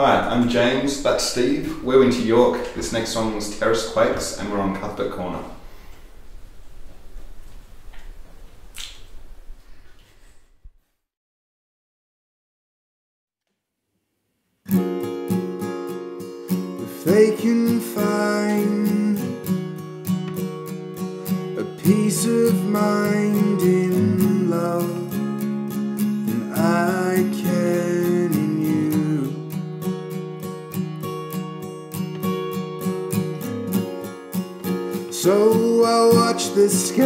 Hi, I'm James, that's Steve. We're Winter York. This next song was Terrace Quakes, and we're on Cuthbert Corner. If they can find a peace of mind in love, then I So I'll watch the sky,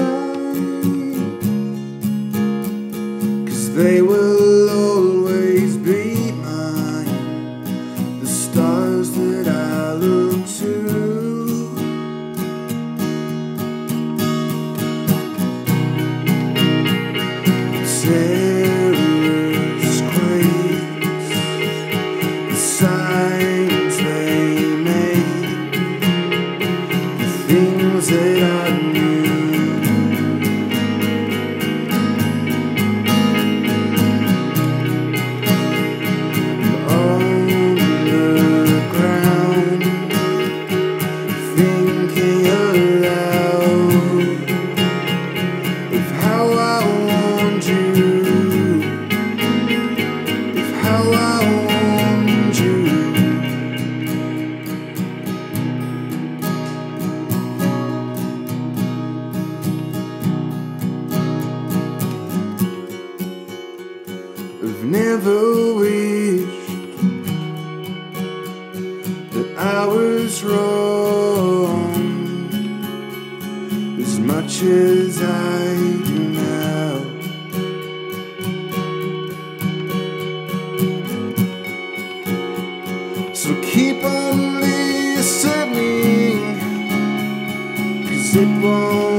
cause they will always be mine the stars that I look to. Terrors I've never wished that I was wrong as much as I do now. So keep on listening, cause it won't.